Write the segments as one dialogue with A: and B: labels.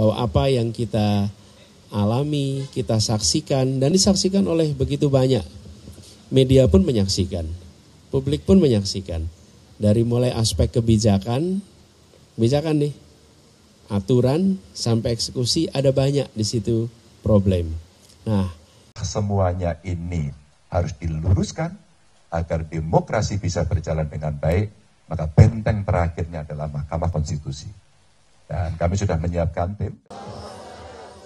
A: bahwa apa yang kita alami, kita saksikan dan disaksikan oleh begitu banyak. Media pun menyaksikan, publik pun menyaksikan. Dari mulai aspek kebijakan, kebijakan nih, aturan sampai eksekusi ada banyak di situ problem. Nah,
B: semuanya ini harus diluruskan agar demokrasi bisa berjalan dengan baik, maka benteng terakhirnya adalah Mahkamah Konstitusi. Dan kami sudah menyiapkan tim.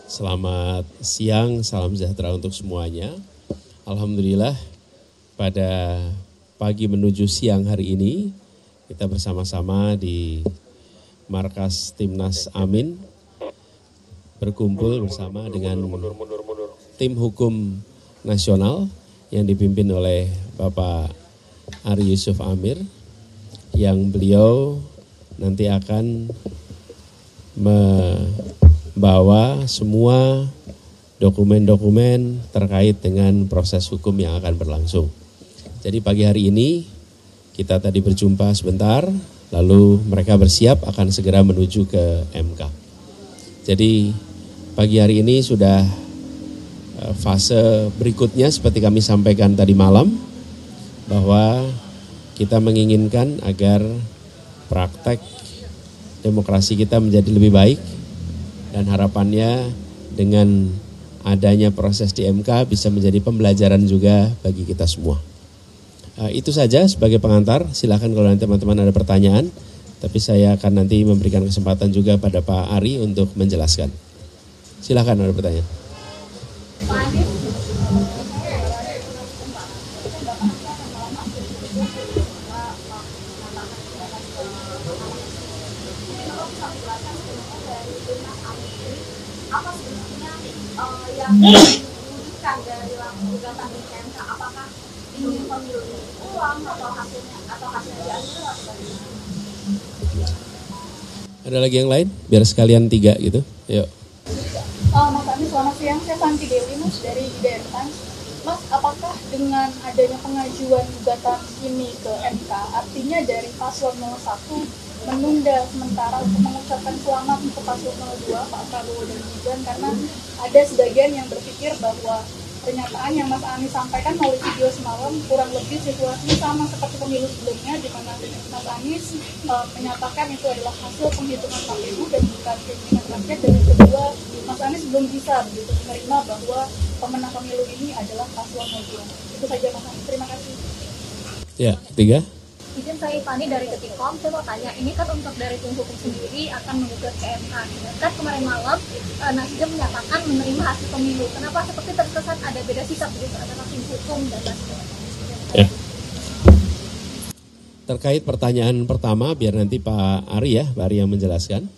A: Selamat siang, salam sejahtera untuk semuanya. Alhamdulillah pada pagi menuju siang hari ini kita bersama-sama di markas Timnas Amin berkumpul bersama dengan tim hukum nasional yang dipimpin oleh Bapak Ari Yusuf Amir yang beliau nanti akan membawa semua dokumen-dokumen terkait dengan proses hukum yang akan berlangsung. Jadi pagi hari ini kita tadi berjumpa sebentar, lalu mereka bersiap akan segera menuju ke MK. Jadi pagi hari ini sudah eh, fase berikutnya seperti kami sampaikan tadi malam bahwa kita menginginkan agar praktek demokrasi kita menjadi lebih baik dan harapannya dengan adanya proses di MK bisa menjadi pembelajaran juga bagi kita semua. Uh, itu saja sebagai pengantar. Silahkan kalau nanti teman-teman ada pertanyaan. Tapi saya akan nanti memberikan kesempatan juga pada Pak Ari untuk menjelaskan. Silahkan ada pertanyaan.
C: Yang diwujudkan dari gugatan di MK apakah ini pemilu ulang atau hasilnya atau hasilnya diambil atau bagaimana?
A: Ada lagi yang lain? Biar sekalian tiga gitu. Yuk.
D: Uh, Mas Anies, selamat siang. Saya Santi Dewi Mas dari IDN Times. Mas, apakah dengan adanya pengajuan gugatan ini ke MK, artinya dari paslon 01 menunda sementara untuk mengucapkan selamat untuk paslon 02, Pak Prabowo dan Gibran, karena ada sebagian yang berpikir bahwa pernyataan yang Mas Anies sampaikan melalui video semalam kurang lebih situasinya sama seperti pemilu sebelumnya di mana Mas Anies uh, menyatakan itu adalah hasil penghitungan KPU dan bukan keinginan rakyat dan yang kedua Mas Anies belum bisa begitu menerima bahwa pemenang pemilu ini adalah paslon 02. Itu saja Mas Anies. Terima kasih.
A: Ya, tiga.
C: Izin saya Fani dari Detikom, saya mau tanya, ini kan untuk dari tim hukum sendiri akan menggugat ke MK. Kan kemarin malam uh, Nasdem menyatakan menerima hasil pemilu. Kenapa seperti terkesan ada beda sikap begitu antara tim hukum dan Nasdem?
A: Ya. Terkait pertanyaan pertama, biar nanti Pak Ari ya, Pak Ari yang menjelaskan.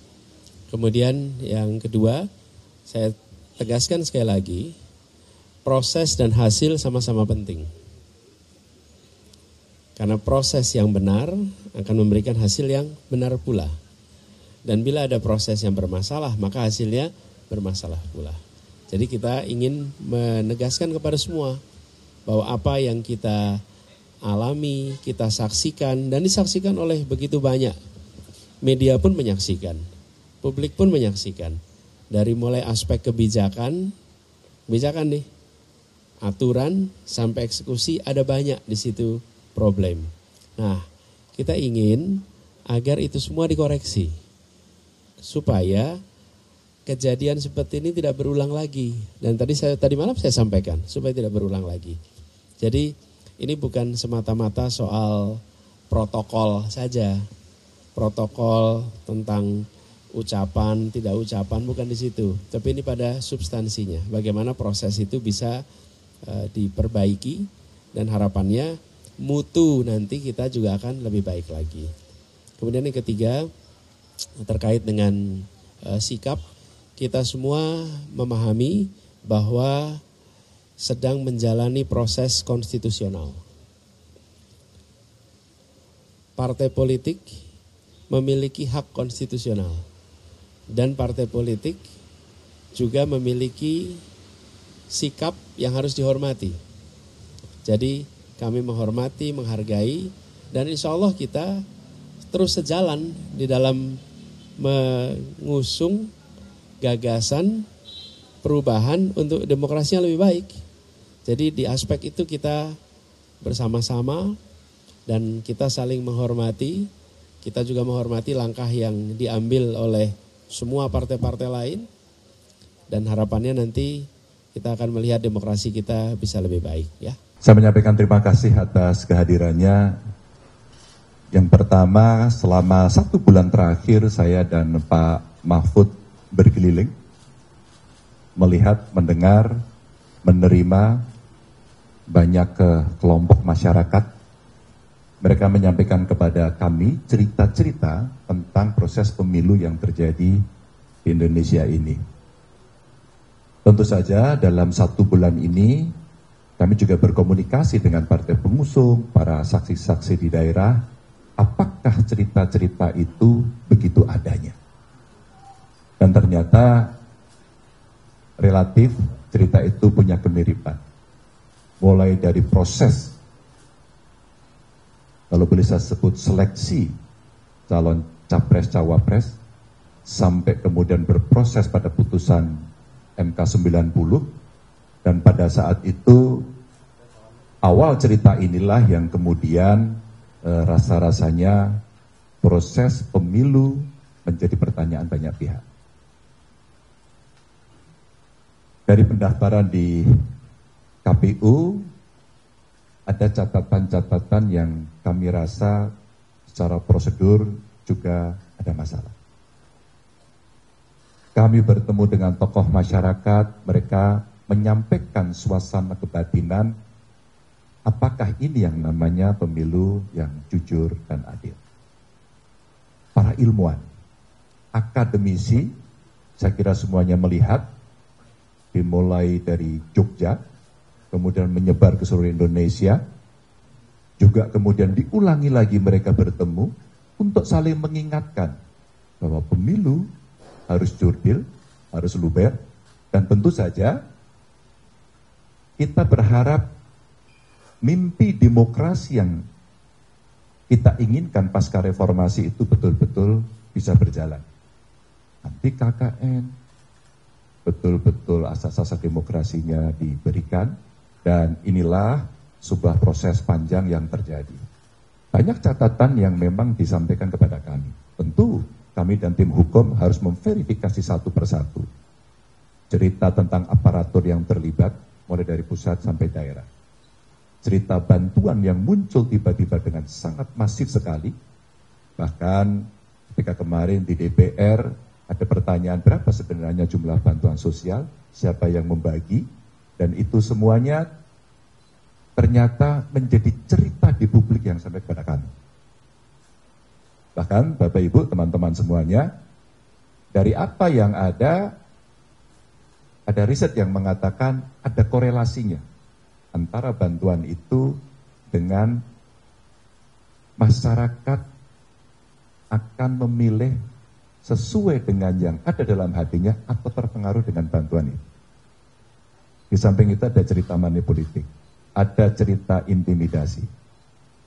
A: Kemudian yang kedua, saya tegaskan sekali lagi, proses dan hasil sama-sama penting. Karena proses yang benar akan memberikan hasil yang benar pula. Dan bila ada proses yang bermasalah, maka hasilnya bermasalah pula. Jadi kita ingin menegaskan kepada semua bahwa apa yang kita alami, kita saksikan dan disaksikan oleh begitu banyak. Media pun menyaksikan, publik pun menyaksikan. Dari mulai aspek kebijakan, kebijakan nih, aturan sampai eksekusi ada banyak di situ problem. Nah, kita ingin agar itu semua dikoreksi supaya kejadian seperti ini tidak berulang lagi. Dan tadi saya tadi malam saya sampaikan supaya tidak berulang lagi. Jadi ini bukan semata-mata soal protokol saja. Protokol tentang ucapan, tidak ucapan bukan di situ. Tapi ini pada substansinya. Bagaimana proses itu bisa uh, diperbaiki dan harapannya mutu nanti kita juga akan lebih baik lagi. Kemudian yang ketiga terkait dengan uh, sikap kita semua memahami bahwa sedang menjalani proses konstitusional. Partai politik memiliki hak konstitusional dan partai politik juga memiliki sikap yang harus dihormati. Jadi kami menghormati, menghargai, dan insya Allah kita terus sejalan di dalam mengusung gagasan perubahan untuk demokrasi yang lebih baik. Jadi di aspek itu kita bersama-sama dan kita saling menghormati. Kita juga menghormati langkah yang diambil oleh semua partai-partai lain dan harapannya nanti kita akan melihat demokrasi kita bisa lebih baik ya.
B: Saya menyampaikan terima kasih atas kehadirannya. Yang pertama, selama satu bulan terakhir saya dan Pak Mahfud berkeliling, melihat, mendengar, menerima banyak ke kelompok masyarakat mereka menyampaikan kepada kami cerita-cerita tentang proses pemilu yang terjadi di Indonesia ini. Tentu saja dalam satu bulan ini kami juga berkomunikasi dengan partai pengusung, para saksi-saksi di daerah, apakah cerita-cerita itu begitu adanya. Dan ternyata relatif cerita itu punya kemiripan. Mulai dari proses kalau boleh saya sebut seleksi calon capres cawapres sampai kemudian berproses pada putusan MK 90 dan pada saat itu awal cerita inilah yang kemudian e, rasa-rasanya proses pemilu menjadi pertanyaan banyak pihak. Dari pendaftaran di KPU ada catatan-catatan yang kami rasa secara prosedur juga ada masalah. Kami bertemu dengan tokoh masyarakat, mereka menyampaikan suasana kebatinan, apakah ini yang namanya pemilu yang jujur dan adil. Para ilmuwan, akademisi, saya kira semuanya melihat, dimulai dari Jogja, kemudian menyebar ke seluruh Indonesia, juga kemudian diulangi lagi mereka bertemu untuk saling mengingatkan bahwa pemilu harus jurdil, harus luber, dan tentu saja kita berharap mimpi demokrasi yang kita inginkan pasca reformasi itu betul-betul bisa berjalan. Nanti KKN, betul-betul asas-asas demokrasinya diberikan, dan inilah sebuah proses panjang yang terjadi. Banyak catatan yang memang disampaikan kepada kami. Kami dan tim hukum harus memverifikasi satu persatu. Cerita tentang aparatur yang terlibat, mulai dari pusat sampai daerah. Cerita bantuan yang muncul tiba-tiba dengan sangat masif sekali. Bahkan ketika kemarin di DPR ada pertanyaan berapa sebenarnya jumlah bantuan sosial, siapa yang membagi, dan itu semuanya ternyata menjadi cerita di publik yang sampai kepada kami. Bahkan Bapak Ibu, teman-teman semuanya, dari apa yang ada, ada riset yang mengatakan ada korelasinya antara bantuan itu dengan masyarakat akan memilih sesuai dengan yang ada dalam hatinya atau terpengaruh dengan bantuan itu. Di samping itu ada cerita politik, ada cerita intimidasi.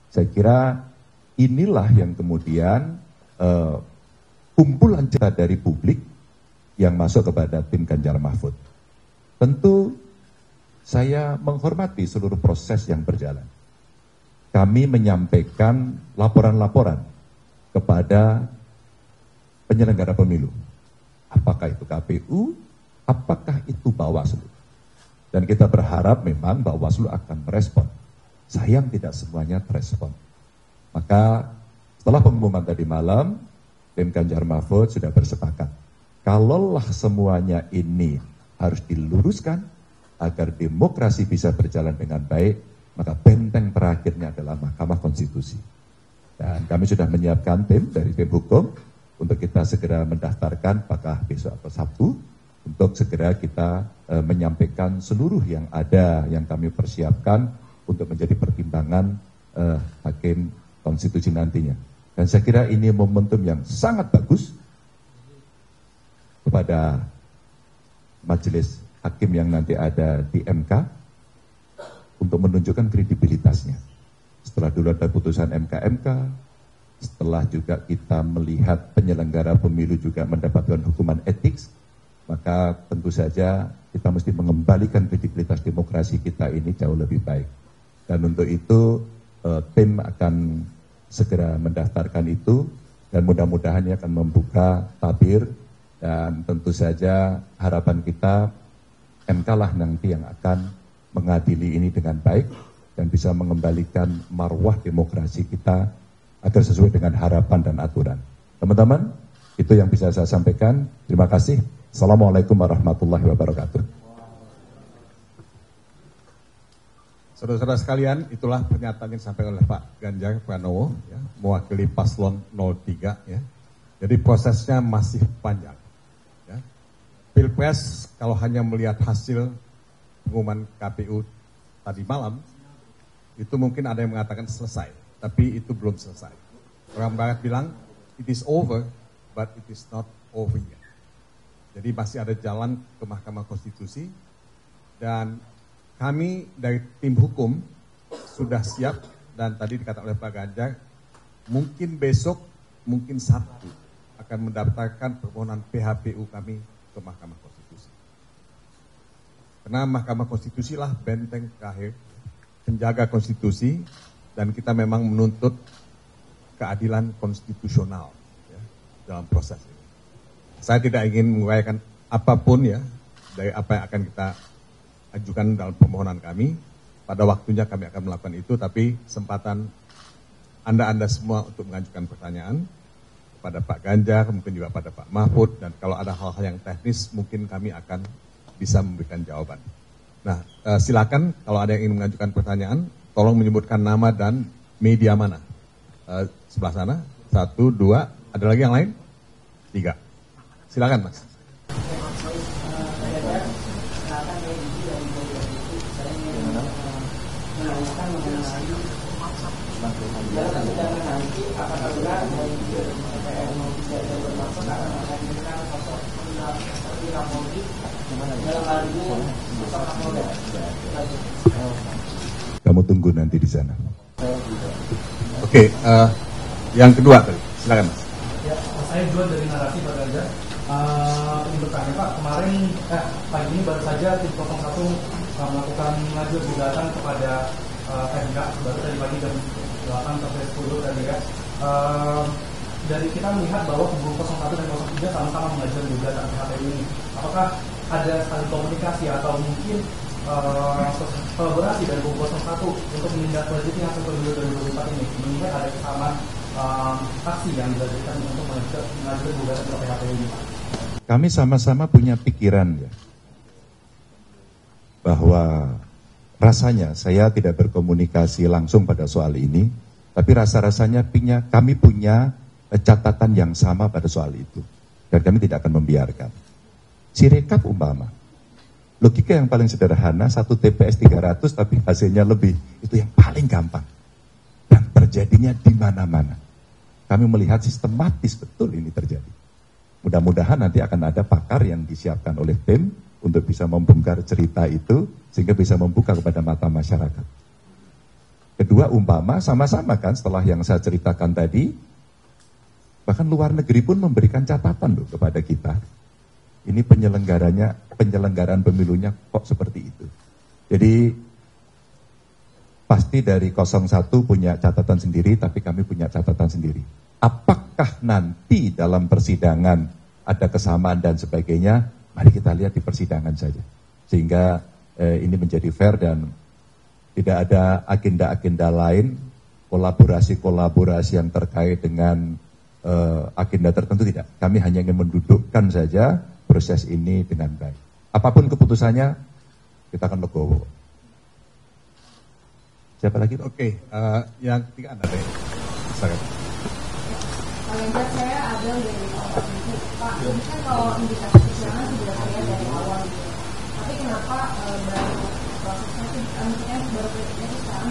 B: Saya kira inilah yang kemudian uh, kumpulan cerita dari publik yang masuk kepada tim Ganjar Mahfud. Tentu saya menghormati seluruh proses yang berjalan. Kami menyampaikan laporan-laporan kepada penyelenggara pemilu. Apakah itu KPU, apakah itu Bawaslu. Dan kita berharap memang Bawaslu akan merespon. Sayang tidak semuanya terespon. Maka setelah pengumuman tadi malam, tim Ganjar Mahfud sudah bersepakat. Kalaulah semuanya ini harus diluruskan agar demokrasi bisa berjalan dengan baik, maka benteng terakhirnya adalah Mahkamah Konstitusi. Dan kami sudah menyiapkan tim dari tim hukum untuk kita segera mendaftarkan apakah besok atau Sabtu untuk segera kita e, menyampaikan seluruh yang ada yang kami persiapkan untuk menjadi pertimbangan e, hakim konstitusi nantinya. Dan saya kira ini momentum yang sangat bagus kepada majelis hakim yang nanti ada di MK untuk menunjukkan kredibilitasnya. Setelah dulu ada putusan MK-MK, setelah juga kita melihat penyelenggara pemilu juga mendapatkan hukuman etik, maka tentu saja kita mesti mengembalikan kredibilitas demokrasi kita ini jauh lebih baik. Dan untuk itu eh, tim akan segera mendaftarkan itu dan mudah-mudahan ini akan membuka tabir dan tentu saja harapan kita MK lah nanti yang akan mengadili ini dengan baik dan bisa mengembalikan marwah demokrasi kita agar sesuai dengan harapan dan aturan. Teman-teman, itu yang bisa saya sampaikan. Terima kasih. Assalamualaikum warahmatullahi wabarakatuh.
E: Saudara-saudara sekalian, itulah pernyataan yang disampaikan oleh Pak Ganjar Pranowo, ya, mewakili paslon 03. Ya. Jadi prosesnya masih panjang. Ya. Pilpres kalau hanya melihat hasil pengumuman KPU tadi malam, itu mungkin ada yang mengatakan selesai, tapi itu belum selesai. Orang Barat bilang, it is over, but it is not over yet. Jadi masih ada jalan ke Mahkamah Konstitusi, dan kami dari tim hukum sudah siap dan tadi dikatakan oleh Pak Ganjar, mungkin besok, mungkin Sabtu akan mendaftarkan permohonan PHPU kami ke Mahkamah Konstitusi. Karena Mahkamah Konstitusi lah benteng terakhir penjaga konstitusi dan kita memang menuntut keadilan konstitusional ya, dalam proses ini. Saya tidak ingin menguraikan apa pun ya dari apa yang akan kita ajukan dalam permohonan kami. Pada waktunya kami akan melakukan itu, tapi kesempatan Anda-Anda semua untuk mengajukan pertanyaan kepada Pak Ganjar, mungkin juga pada Pak Mahfud, dan kalau ada hal-hal yang teknis, mungkin kami akan bisa memberikan jawaban. Nah, eh, silakan kalau ada yang ingin mengajukan pertanyaan, tolong menyebutkan nama dan media mana. Eh, sebelah sana, satu, dua, ada lagi yang lain? Tiga. Silakan, Mas.
B: Kamu tunggu nanti di sana.
E: Oke, eh, yang kedua tadi, silakan Mas.
F: Ya, saya juga dari narasi Pak Ganjar. Uh, ingin bertanya Pak, kemarin eh, pagi ini baru saja tim 01 uh, melakukan ngajuan gugatan kepada uh, MK baru tadi pagi jam 8 sampai 10 tadi ya. Uh, dari kita melihat bahwa kubu 01 dan 03 sama-sama mengajukan gugatan PHP ini. Apakah ada saling komunikasi atau mungkin uh, kolaborasi dari kubu 01 untuk menindaklanjuti hasil pemilu 2024 ini mengingat ada kesamaan uh, aksi yang dilakukan untuk mengajukan gugatan ke PHP ini Pak?
B: Kami sama-sama punya pikiran ya, bahwa rasanya saya tidak berkomunikasi langsung pada soal ini, tapi rasa-rasanya punya, kami punya eh, catatan yang sama pada soal itu. Dan kami tidak akan membiarkan. Sirekap umpama, logika yang paling sederhana, satu TPS 300 tapi hasilnya lebih, itu yang paling gampang. Dan terjadinya di mana-mana. Kami melihat sistematis betul ini terjadi. Mudah-mudahan nanti akan ada pakar yang disiapkan oleh tim untuk bisa membongkar cerita itu sehingga bisa membuka kepada mata masyarakat. Kedua umpama sama-sama kan setelah yang saya ceritakan tadi bahkan luar negeri pun memberikan catatan loh kepada kita. Ini penyelenggaranya penyelenggaraan pemilunya kok seperti itu. Jadi pasti dari 01 punya catatan sendiri tapi kami punya catatan sendiri apakah nanti dalam persidangan ada kesamaan dan sebagainya, mari kita lihat di persidangan saja. Sehingga eh, ini menjadi fair dan tidak ada agenda-agenda lain, kolaborasi-kolaborasi yang terkait dengan eh, agenda tertentu tidak. Kami hanya ingin mendudukkan saja proses ini dengan baik. Apa pun keputusannya, kita akan legowo. Siapa lagi?
E: Oke, uh, yang ketiga Anda deh. Silakan.
C: Pak saya ada dari awal ini. Pak, ini kan kalau indikasi kecurangan sudah terlihat dari awal gitu. Tapi kenapa eh, baru prosesnya itu maksudnya baru kritiknya itu sekarang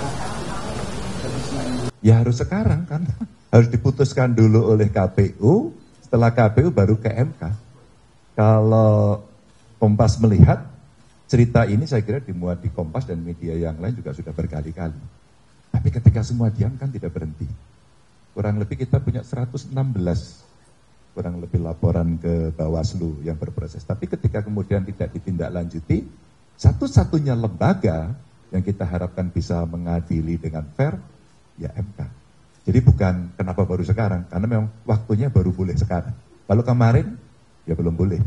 C: apa yang
B: Ya harus sekarang kan. Harus diputuskan dulu oleh KPU, setelah KPU baru ke MK. Kalau Kompas melihat cerita ini saya kira dimuat di Kompas dan media yang lain juga sudah berkali-kali. Tapi ketika semua diam kan tidak berhenti. Kurang lebih kita punya 116 kurang lebih laporan ke Bawaslu yang berproses. Tapi ketika kemudian tidak ditindaklanjuti, satu-satunya lembaga yang kita harapkan bisa mengadili dengan fair, ya MK. Jadi bukan kenapa baru sekarang, karena memang waktunya baru boleh sekarang. Kalau kemarin, ya belum boleh.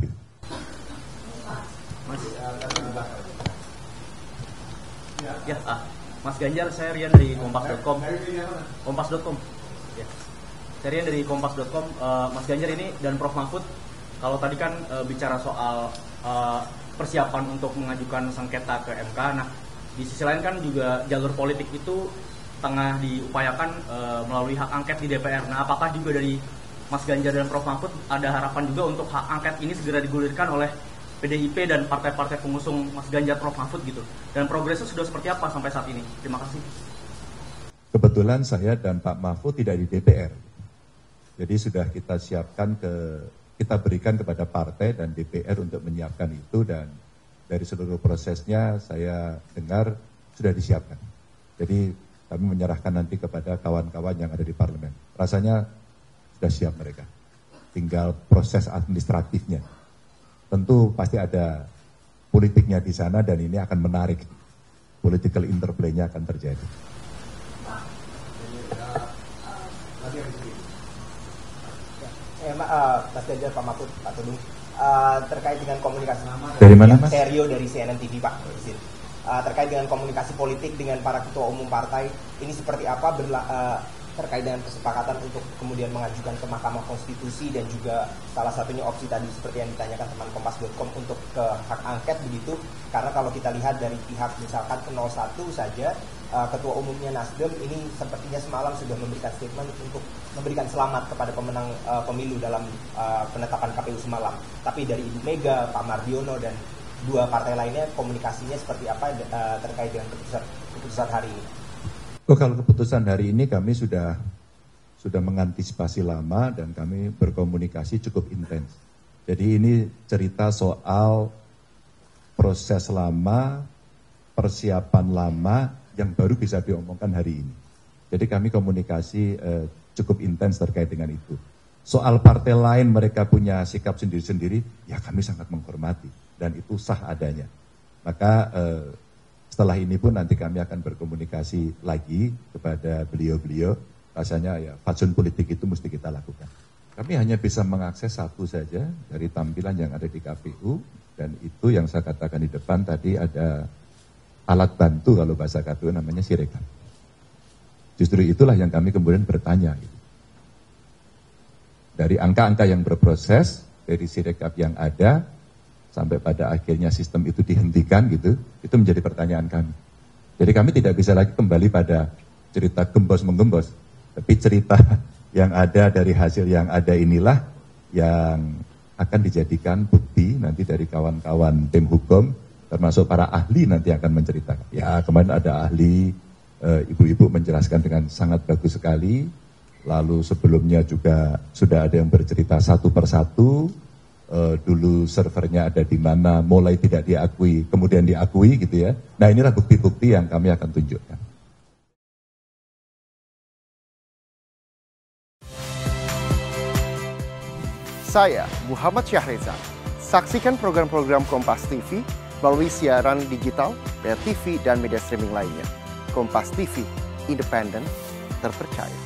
G: Ya, ah, Mas Ganjar, saya Rian dari kompas.com. Kompas.com. Ya. Saya Rian dari kompas.com. Uh, Mas Ganjar ini dan Prof Mahfud, kalau tadi kan uh, bicara soal persiapan untuk mengajukan sengketa ke MK, nah di sisi lain kan juga jalur politik itu tengah diupayakan uh, melalui hak angket di DPR. Nah, apakah juga dari Mas Ganjar dan Prof Mahfud ada harapan juga untuk hak angket ini segera digulirkan oleh PDIP dan partai-partai pengusung Mas Ganjar Prof Mahfud gitu. Dan progresnya sudah seperti apa sampai saat ini? Terima kasih.
B: Kebetulan saya dan Pak Mahfud tidak di DPR. Jadi sudah kita siapkan ke kita berikan kepada partai dan DPR untuk menyiapkan itu dan dari seluruh prosesnya saya dengar sudah disiapkan. Jadi kami menyerahkan nanti kepada kawan-kawan yang ada di parlemen. Rasanya sudah siap mereka. Tinggal proses administratifnya tentu pasti ada politiknya di sana dan ini akan menarik political interplay-nya akan terjadi.
H: Eh, uh, Mas Ganjar, Pak Mahfud, Pak Tudung, uh, terkait dengan komunikasi
B: dari mana Mas?
H: Serio dari CNN TV Pak, uh, terkait dengan komunikasi politik dengan para ketua umum partai, ini seperti apa berla, uh, terkait dengan kesepakatan untuk kemudian mengajukan ke Mahkamah Konstitusi dan juga salah satunya opsi tadi seperti yang ditanyakan teman Kompas.com untuk ke hak angket begitu? Karena kalau kita lihat dari pihak misalkan ke 01 saja uh, ketua umumnya Nasdem ini sepertinya semalam sudah memberikan statement untuk memberikan selamat kepada pemenang pemilu dalam penetapan KPU semalam. Tapi dari Ibu Mega, Pak Mardiono dan dua partai lainnya komunikasinya seperti apa uh, terkait dengan keputusan keputusan hari ini
B: Oh, kalau keputusan hari ini kami sudah sudah mengantisipasi lama dan kami berkomunikasi cukup intens. Jadi ini cerita soal proses lama, persiapan lama yang baru bisa diomongkan hari ini. Jadi kami komunikasi eh, cukup intens terkait dengan itu. Soal partai lain mereka punya sikap sendiri-sendiri, ya kami sangat menghormati dan itu sah adanya. Maka eh, setelah ini pun nanti kami akan berkomunikasi lagi kepada beliau-beliau. Rasanya ya fatsun politik itu mesti kita lakukan. Kami hanya bisa mengakses satu saja dari tampilan yang ada di KPU dan itu yang saya katakan di depan tadi ada alat bantu kalau bahasa KPU namanya sirekap. Justru itulah yang kami kemudian bertanya. Gitu. Dari angka-angka yang berproses, dari sirekap yang ada, sampai pada akhirnya sistem itu dihentikan gitu, itu menjadi pertanyaan kami. Jadi kami tidak bisa lagi kembali pada cerita gembos menggembos, tapi cerita yang ada dari hasil yang ada inilah yang akan dijadikan bukti nanti dari kawan-kawan tim hukum, termasuk para ahli nanti akan menceritakan. Ya kemarin ada ahli eh, ibu-ibu e, menjelaskan dengan sangat bagus sekali, lalu sebelumnya juga sudah ada yang bercerita satu persatu, uh, dulu servernya ada di mana, mulai tidak diakui, kemudian diakui gitu ya. Nah inilah bukti-bukti yang kami akan tunjukkan.
I: Saya Muhammad Syahreza. Saksikan program-program Kompas TV melalui siaran digital, pay TV, dan media streaming lainnya. Kompas TV, independen, terpercaya.